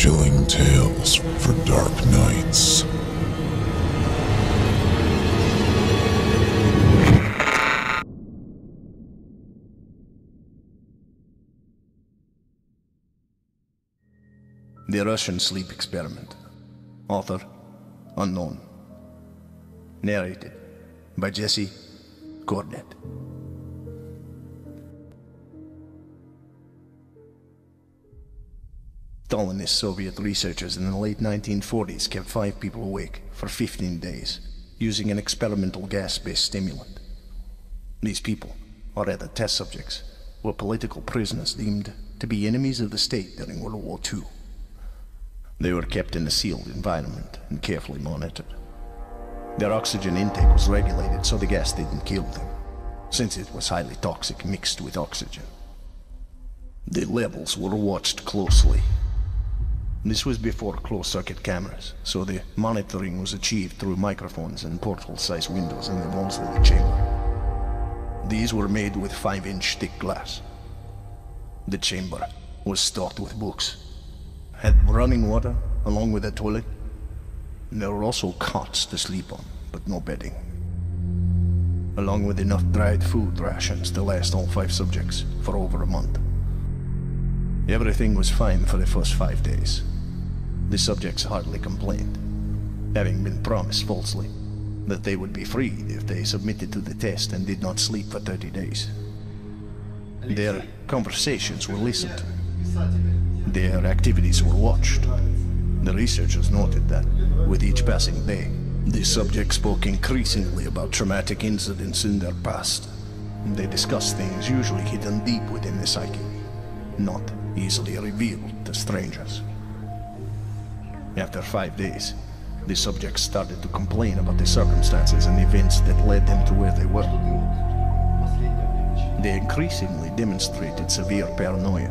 Chilling tales for dark nights. The Russian Sleep Experiment. Author unknown. Narrated by Jesse Cornett. Stalinist Soviet researchers in the late 1940s kept five people awake for 15 days using an experimental gas-based stimulant. These people, or rather test subjects, were political prisoners deemed to be enemies of the state during World War II. They were kept in a sealed environment and carefully monitored. Their oxygen intake was regulated so the gas didn't kill them, since it was highly toxic mixed with oxygen. The levels were watched closely. This was before closed-circuit cameras, so the monitoring was achieved through microphones and portal-sized windows in the walls of the chamber. These were made with 5-inch thick glass. The chamber was stocked with books, had running water along with a toilet. And there were also cots to sleep on, but no bedding. Along with enough dried food rations to last all five subjects for over a month. Everything was fine for the first five days. The subjects hardly complained, having been promised falsely that they would be freed if they submitted to the test and did not sleep for 30 days. Their conversations were listened to. Their activities were watched. The researchers noted that, with each passing day, the subjects spoke increasingly about traumatic incidents in their past. They discussed things usually hidden deep within the psyche, not easily revealed to strangers. After five days, the subjects started to complain about the circumstances and events that led them to where they were. They increasingly demonstrated severe paranoia.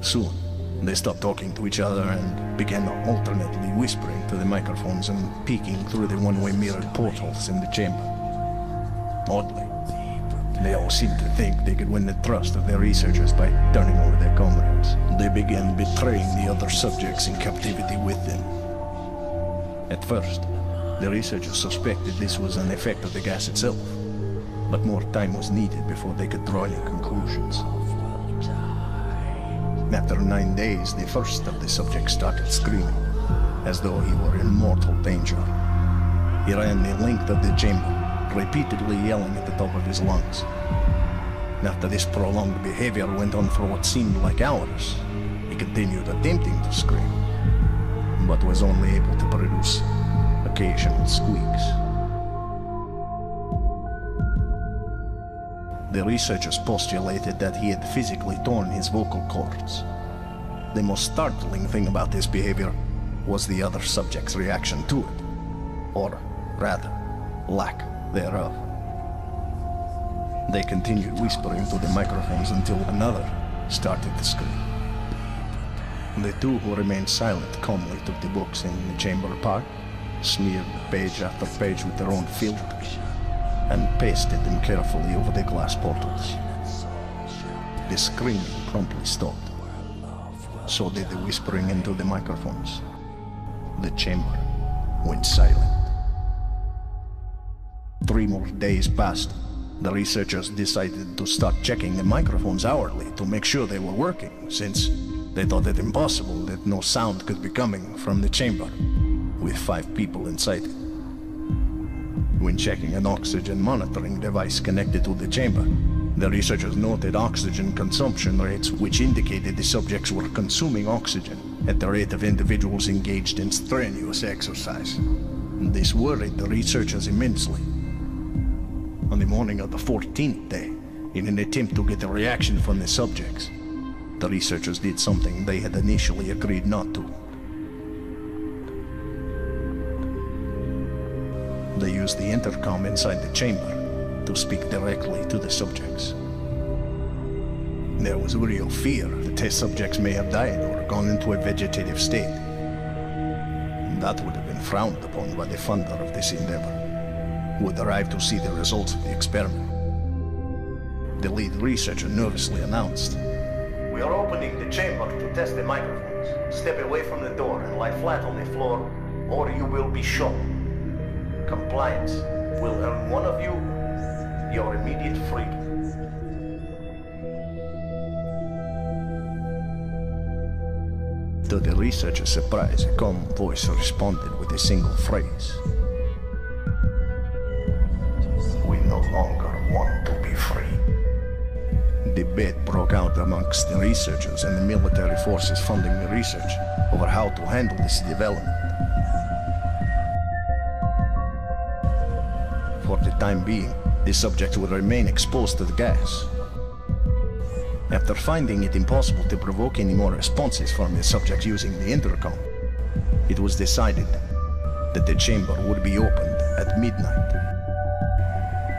Soon, they stopped talking to each other and began alternately whispering to the microphones and peeking through the one-way mirrored portals in the chamber. Oddly, they all seemed to think they could win the trust of their researchers by turning over their comrades. They began betraying the other subjects in captivity with them. At first, the researchers suspected this was an effect of the gas itself, but more time was needed before they could draw any conclusions. After nine days, the first of the subjects started screaming, as though he were in mortal danger. He ran the length of the chamber, repeatedly yelling at the top of his lungs. After this prolonged behavior went on for what seemed like hours, he continued attempting to scream, but was only able to produce occasional squeaks. The researchers postulated that he had physically torn his vocal cords. The most startling thing about this behavior was the other subject's reaction to it, or rather, lack thereof. They continued whispering to the microphones until another started to scream. The two who remained silent calmly took the books in the chamber apart, smeared page after page with their own filth, and pasted them carefully over the glass portals. The screaming promptly stopped. So did the whispering into the microphones. The chamber went silent. Three more days passed. The researchers decided to start checking the microphones hourly to make sure they were working, since they thought it impossible that no sound could be coming from the chamber, with five people inside. When checking an oxygen monitoring device connected to the chamber, the researchers noted oxygen consumption rates which indicated the subjects were consuming oxygen at the rate of individuals engaged in strenuous exercise. This worried the researchers immensely. On the morning of the 14th day, in an attempt to get a reaction from the subjects, the researchers did something they had initially agreed not to. They used the intercom inside the chamber to speak directly to the subjects. There was real fear the test subjects may have died or gone into a vegetative state. That would have been frowned upon by the funder of this endeavor, who would arrive to see the results of the experiment. The lead researcher nervously announced, We are opening the chamber to test the microphones. Step away from the door and lie flat on the floor, or you will be shot. Compliance will earn one of you your immediate freedom. To the researcher's surprise, a calm voice responded with a single phrase. Debate broke out amongst the researchers and the military forces funding the research over how to handle this development. For the time being, the subject would remain exposed to the gas. After finding it impossible to provoke any more responses from the subject using the intercom, it was decided that the chamber would be opened at midnight,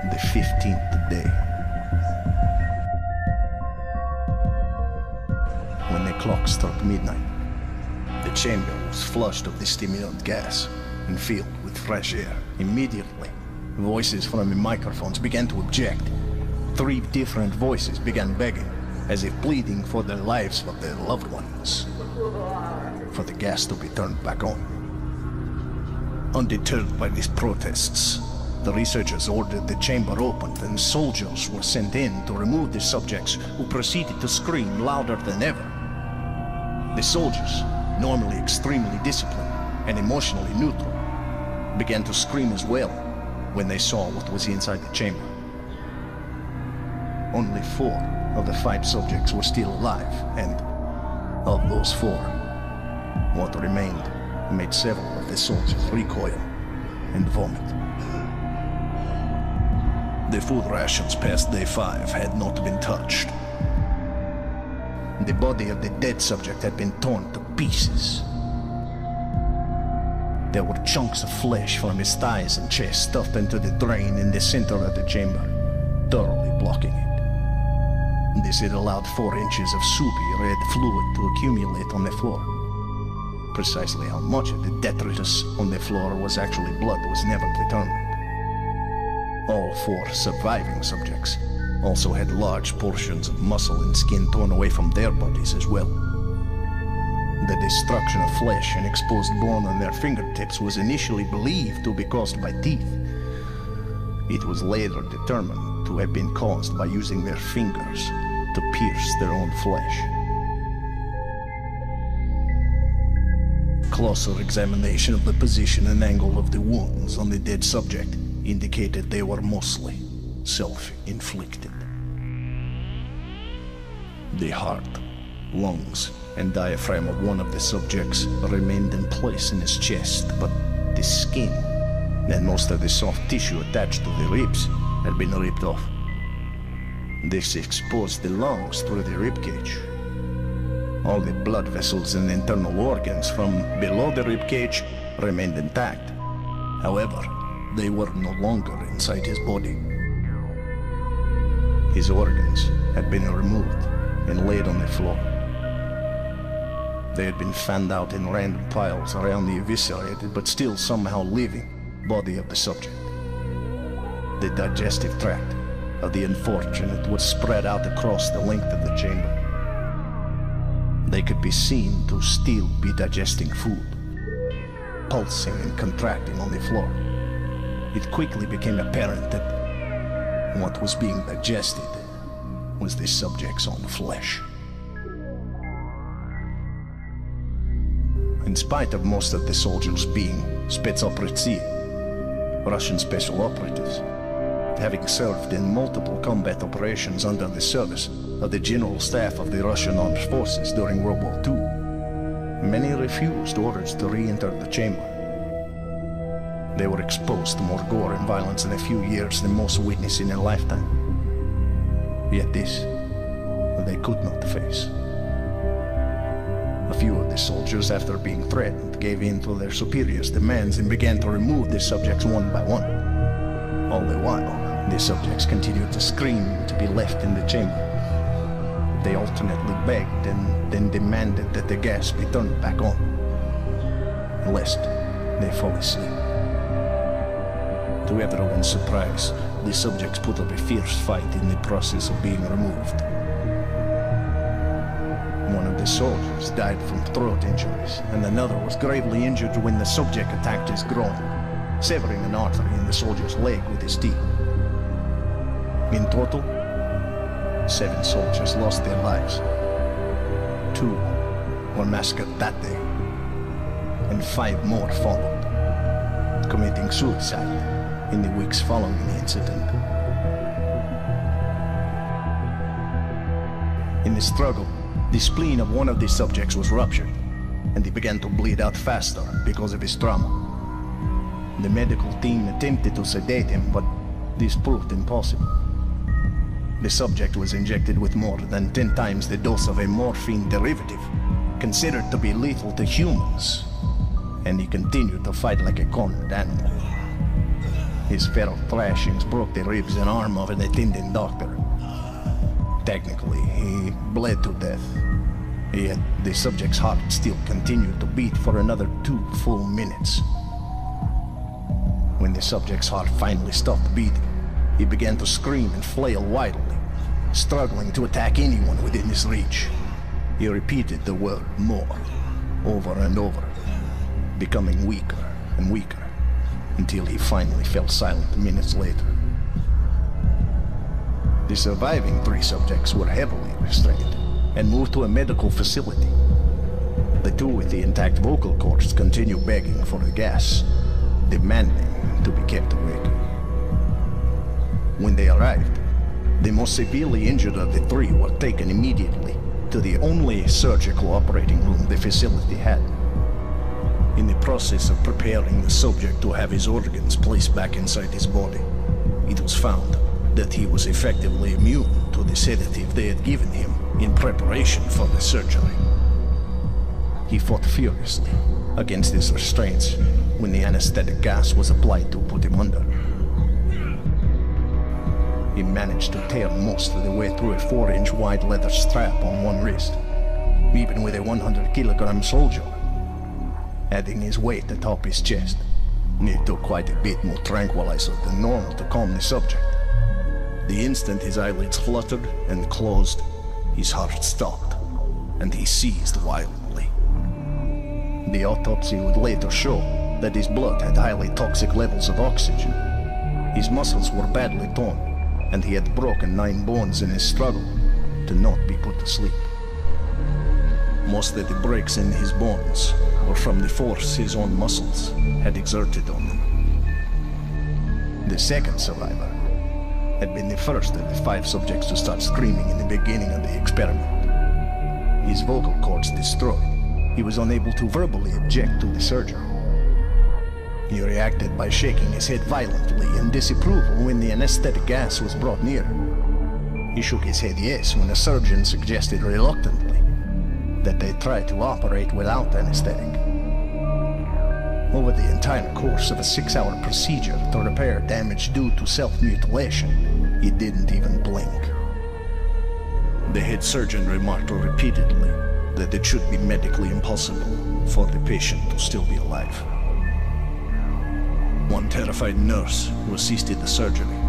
the 15th day. Clock struck midnight, the chamber was flushed of the stimulant gas and filled with fresh air. Immediately, voices from the microphones began to object. Three different voices began begging as if pleading for the lives of their loved ones, for the gas to be turned back on. Undeterred by these protests, the researchers ordered the chamber opened and soldiers were sent in to remove the subjects who proceeded to scream louder than ever. The soldiers, normally extremely disciplined and emotionally neutral, began to scream as well when they saw what was inside the chamber. Only four of the five subjects were still alive, and of those four, what remained made several of the soldiers recoil and vomit. The food rations past day five had not been touched. The body of the dead subject had been torn to pieces. There were chunks of flesh from his thighs and chest stuffed into the drain in the center of the chamber, thoroughly blocking it. This had allowed four inches of soupy red fluid to accumulate on the floor. Precisely how much of the detritus on the floor was actually blood was never determined. All four surviving subjects also had large portions of muscle and skin torn away from their bodies as well. The destruction of flesh and exposed bone on their fingertips was initially believed to be caused by teeth. It was later determined to have been caused by using their fingers to pierce their own flesh. Closer examination of the position and angle of the wounds on the dead subject indicated they were mostly self-inflicted. The heart, lungs, and diaphragm of one of the subjects remained in place in his chest, but the skin and most of the soft tissue attached to the ribs had been ripped off. This exposed the lungs through the ribcage. All the blood vessels and internal organs from below the ribcage remained intact. However, they were no longer inside his body. His organs had been removed and laid on the floor. They had been fanned out in random piles around the eviscerated but still somehow living body of the subject. The digestive tract of the unfortunate was spread out across the length of the chamber. They could be seen to still be digesting food, pulsing and contracting on the floor. It quickly became apparent that what was being digested was the subject's own flesh. In spite of most of the soldiers being Spetsopretsi, Russian special operatives, having served in multiple combat operations under the service of the General Staff of the Russian Armed Forces during World War II, many refused orders to re-enter the chamber. They were exposed to more gore and violence in a few years than most witness in a lifetime. Yet this, they could not face. A few of the soldiers, after being threatened, gave in to their superiors' demands and began to remove the subjects one by one. All the while, the subjects continued to scream to be left in the chamber. They alternately begged and then demanded that the gas be turned back on, lest they fall asleep. To everyone's surprise, the subjects put up a fierce fight in the process of being removed. One of the soldiers died from throat injuries, and another was gravely injured when the subject attacked his groin, severing an artery in the soldier's leg with his teeth. In total, seven soldiers lost their lives. Two were massacred that day, and five more followed, committing suicide in the weeks following the incident. In the struggle, the spleen of one of the subjects was ruptured, and he began to bleed out faster because of his trauma. The medical team attempted to sedate him, but this proved impossible. The subject was injected with more than 10 times the dose of a morphine derivative, considered to be lethal to humans, and he continued to fight like a cornered animal. His feral thrashings broke the ribs and arm of an attending doctor. Technically, he bled to death. Yet the subject's heart still continued to beat for another two full minutes. When the subject's heart finally stopped beating, he began to scream and flail wildly, struggling to attack anyone within his reach. He repeated the word more, over and over, becoming weaker and weaker, until he finally fell silent minutes later. The surviving three subjects were heavily restrained and moved to a medical facility. The two with the intact vocal cords continued begging for the gas, demanding to be kept awake. When they arrived, the most severely injured of the three were taken immediately to the only surgical operating room the facility had. In the process of preparing the subject to have his organs placed back inside his body, it was found that he was effectively immune to the sedative they had given him in preparation for the surgery. He fought furiously against his restraints when the anesthetic gas was applied to put him under. He managed to tear most of the way through a 4-inch wide leather strap on one wrist, even with a 100 kilogram soldier, adding his weight atop his chest. It took quite a bit more tranquilizer than normal to calm the subject. The instant his eyelids fluttered and closed, his heart stopped, and he seized wildly. The autopsy would later show that his blood had highly toxic levels of oxygen. His muscles were badly torn, and he had broken nine bones in his struggle to not be put to sleep. Most of the breaks in his bones were from the force his own muscles had exerted on them. The second survivor had been the first of the five subjects to start screaming in the beginning of the experiment. His vocal cords destroyed, he was unable to verbally object to the surgery. He reacted by shaking his head violently in disapproval when the anesthetic gas was brought near. He shook his head yes when the surgeon suggested reluctantly that they try to operate without anesthetic. Over the entire course of a six-hour procedure to repair damage due to self-mutilation, he didn't even blink. The head surgeon remarked repeatedly that it should be medically impossible for the patient to still be alive. One terrified nurse who assisted the surgery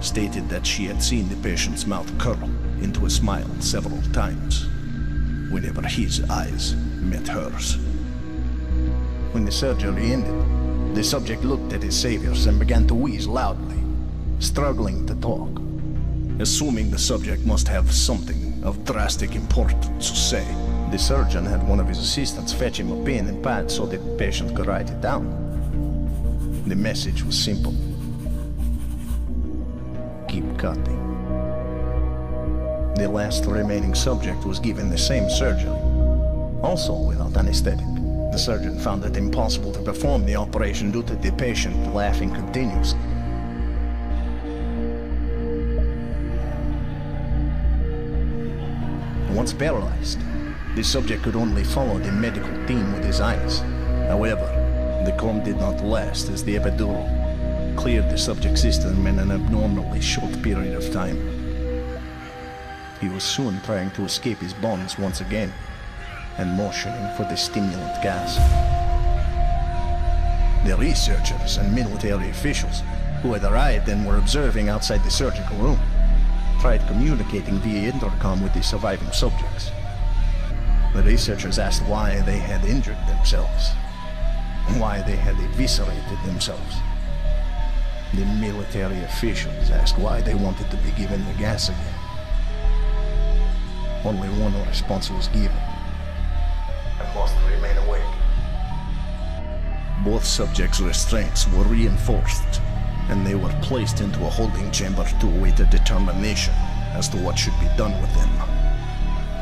stated that she had seen the patient's mouth curl into a smile several times whenever his eyes met hers. When the surgery ended, the subject looked at his saviors and began to wheeze loudly, struggling to talk. Assuming the subject must have something of drastic importance to say, the surgeon had one of his assistants fetch him a pen and pad so that the patient could write it down. The message was simple. Keep cutting. The last remaining subject was given the same surgery, also without anesthetic. The surgeon found it impossible to perform the operation due to the patient laughing continuously. Once paralyzed, the subject could only follow the medical team with his eyes. However, the calm did not last as the epidural cleared the subject's system in an abnormally short period of time. He was soon trying to escape his bonds once again and motioning for the stimulant gas. The researchers and military officials who had arrived and were observing outside the surgical room tried communicating via intercom with the surviving subjects. The researchers asked why they had injured themselves, why they had eviscerated themselves. The military officials asked why they wanted to be given the gas again. Only one response was given. I must remain awake. Both subjects' restraints were reinforced, and they were placed into a holding chamber to await a determination as to what should be done with them.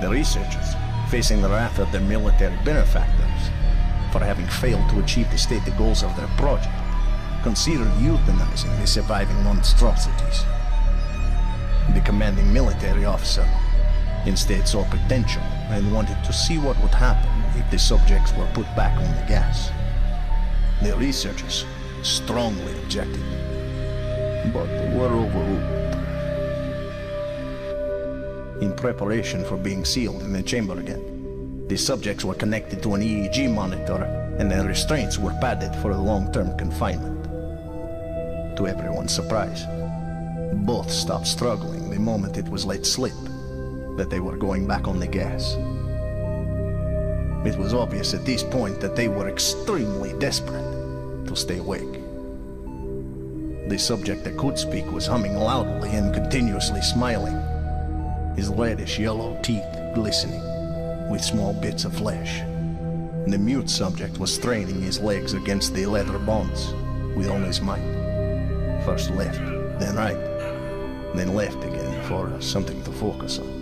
The researchers, facing the wrath of their military benefactors for having failed to achieve the stated goals of their project, considered euthanizing the surviving monstrosities. The commanding military officer instead saw potential and wanted to see what would happen if the subjects were put back on the gas. The researchers strongly objected, but were overruled. In preparation for being sealed in the chamber again, the subjects were connected to an EEG monitor and their restraints were padded for a long-term confinement. To everyone's surprise, both stopped struggling the moment it was let slip that they were going back on the gas. It was obvious at this point that they were extremely desperate to stay awake. The subject that could speak was humming loudly and continuously smiling, his reddish yellow teeth glistening with small bits of flesh. The mute subject was straining his legs against the leather bonds with all his might. First left, then right, then left again for something to focus on.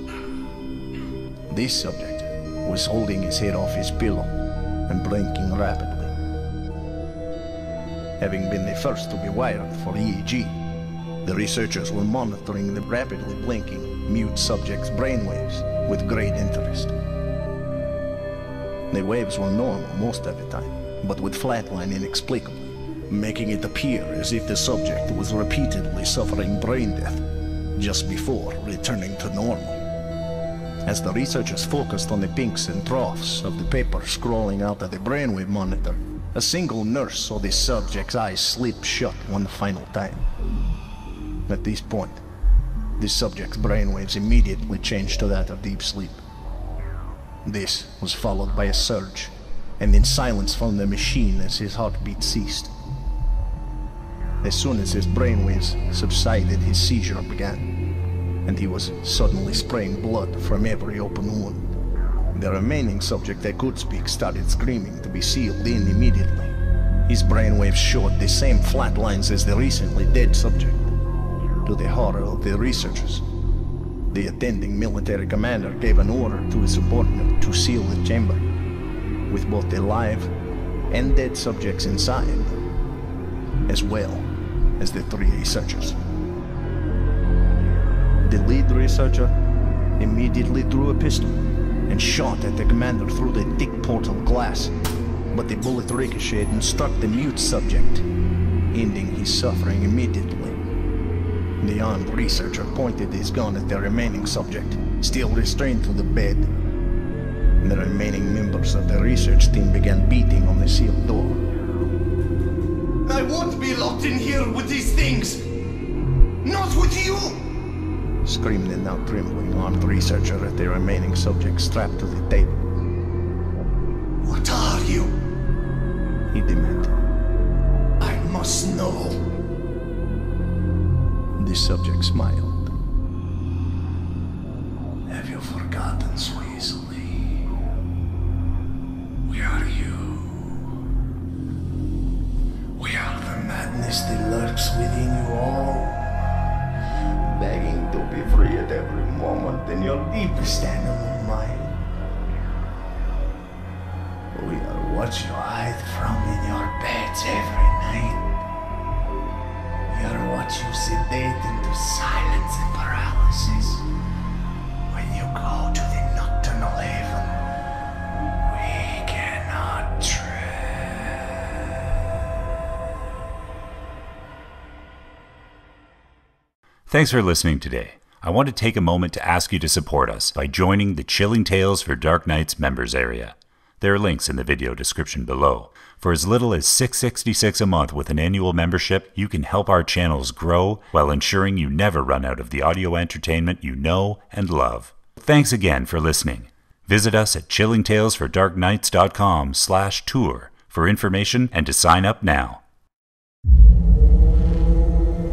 This subject was holding his head off his pillow and blinking rapidly. Having been the first to be wired for EEG, the researchers were monitoring the rapidly blinking, mute subject's brainwaves with great interest. The waves were normal most of the time, but would flatline inexplicably, making it appear as if the subject was repeatedly suffering brain death just before returning to normal. As the researchers focused on the pinks and troughs of the paper scrolling out of the brainwave monitor, a single nurse saw the subject's eyes slip shut one final time. At this point, the subject's brainwaves immediately changed to that of deep sleep. This was followed by a surge, and then silence from the machine as his heartbeat ceased. As soon as his brainwaves subsided, his seizure began and he was suddenly spraying blood from every open wound. The remaining subject that could speak started screaming to be sealed in immediately. His brainwaves showed the same flat lines as the recently dead subject. To the horror of the researchers, the attending military commander gave an order to his subordinate to seal the chamber, with both the live and dead subjects inside, as well as the three researchers. The lead researcher immediately drew a pistol and shot at the commander through the thick portal glass, but the bullet ricocheted and struck the mute subject, ending his suffering immediately. The armed researcher pointed his gun at the remaining subject, still restrained to the bed. And the remaining members of the research team began beating on the sealed door. I won't be locked in here with these things! Not with you! Screamed the now trembling armed researcher at the remaining subject strapped to the table. What are you? He demanded. I must know. The subject smiled. Have you forgotten, Sweesley? We are you. We are the madness that lurks within you all moment in your deepest animal mind. We are what you hide from in your beds every night. We are what you sedate into silence and paralysis. When you go to the nocturnal haven, we cannot Thanks for listening today. I want to take a moment to ask you to support us by joining the Chilling Tales for Dark Nights members area. There are links in the video description below. For as little as $6.66 a month with an annual membership, you can help our channels grow while ensuring you never run out of the audio entertainment you know and love. Thanks again for listening. Visit us at chillingtalesfordarknights.com slash tour for information and to sign up now.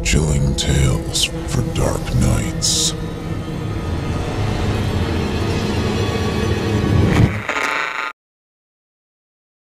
Chilling tales for dark nights.